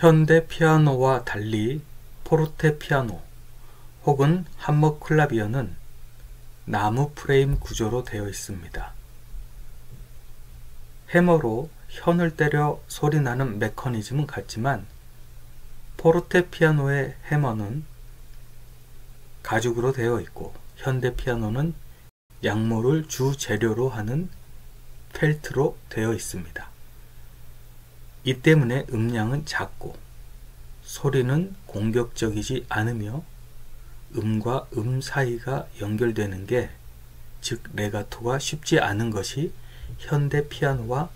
현대 피아노와 달리 포르테 피아노 혹은 함머 클라비어는 나무 프레임 구조로 되어 있습니다. 해머로 현을 때려 소리나는 메커니즘은 같지만 포르테 피아노의 해머는 가죽으로 되어 있고 현대 피아노는 양모를 주 재료로 하는 펠트로 되어 있습니다. 이 때문에 음량은 작고 소리는 공격적이지 않으며 음과 음 사이가 연결되는 게 즉 레가토가 쉽지 않은 것이 현대 피아노와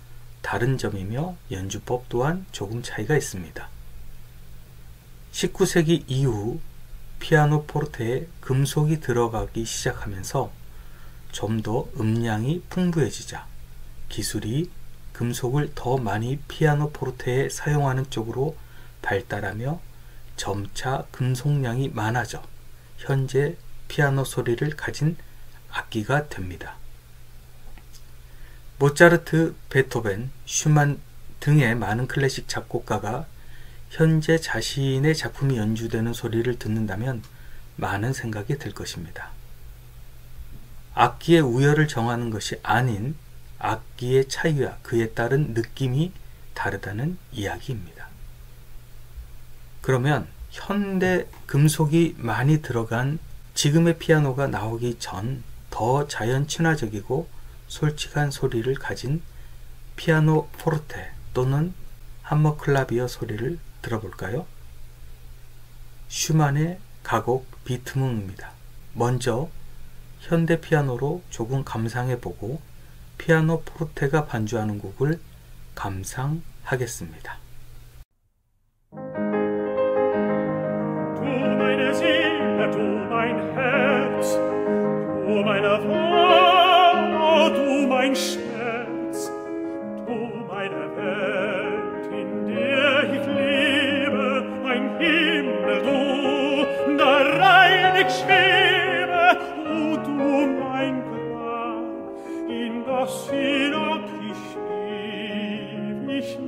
다른 점이며 연주법 또한 조금 차이가 있습니다. 19세기 이후 피아노 포르테에 금속이 들어가기 시작하면서 좀 더 음량이 풍부해지자 기술이 금속을 더 많이 피아노 포르테에 사용하는 쪽으로 발달하며 점차 금속량이 많아져 현재 피아노 소리를 가진 악기가 됩니다. 모차르트, 베토벤, 슈만 등의 많은 클래식 작곡가가 현재 자신의 작품이 연주되는 소리를 듣는다면 많은 생각이 들 것입니다. 악기의 우열을 정하는 것이 아닌 악기의 차이와 그에 따른 느낌이 다르다는 이야기입니다. 그러면 현대 금속이 많이 들어간 지금의 피아노가 나오기 전 더 자연 친화적이고 솔직한 소리를 가진 피아노 포르테 또는 함머 클라비어 소리를 들어볼까요? 슈만의 가곡 비트문입니다. 먼저 현대 피아노로 조금 감상해 보고 피아노 포르테가 반주하는 곡을 감상하겠습니다. mein was hinab ich stieb. Du bist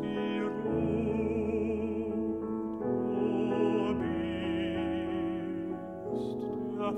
die Ruhe, du bist der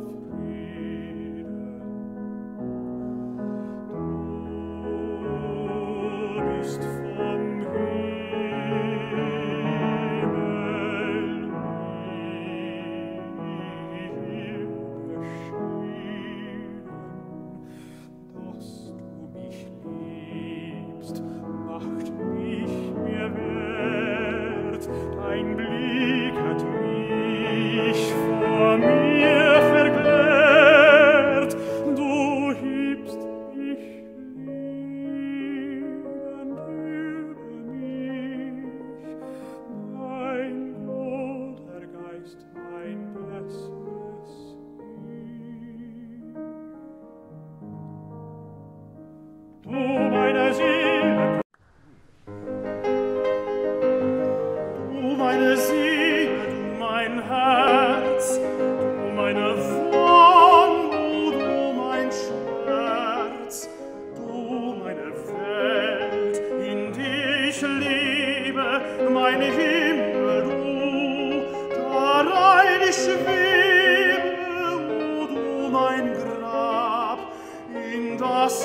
meine Hilfe. lass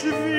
σου